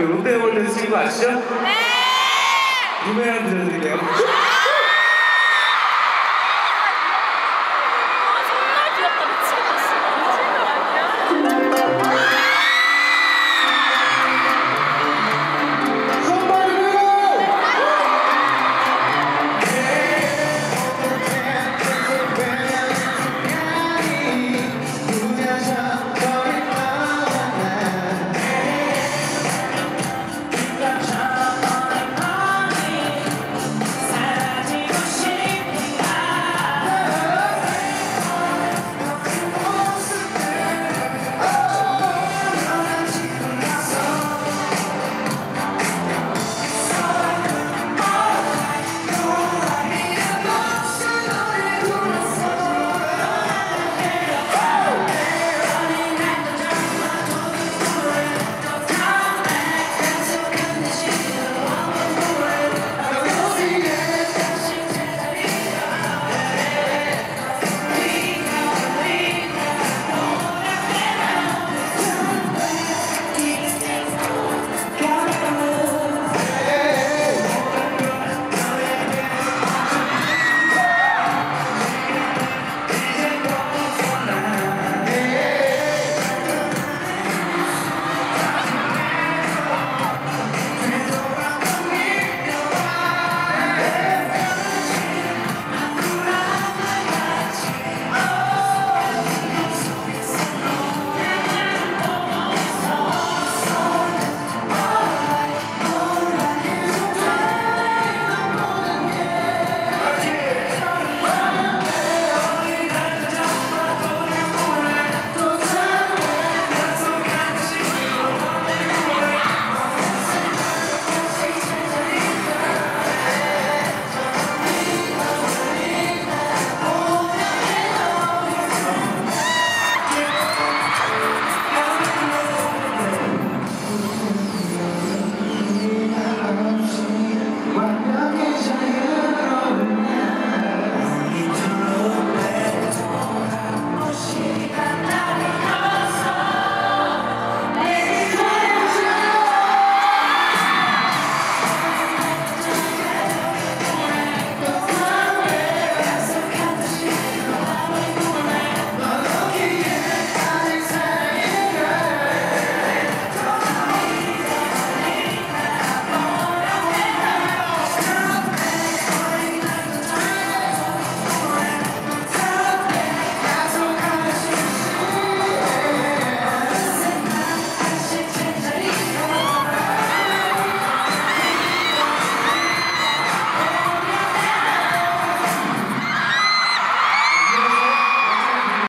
그 롯데월드 친구 아시죠? 네! 부메랑 들려드릴게요.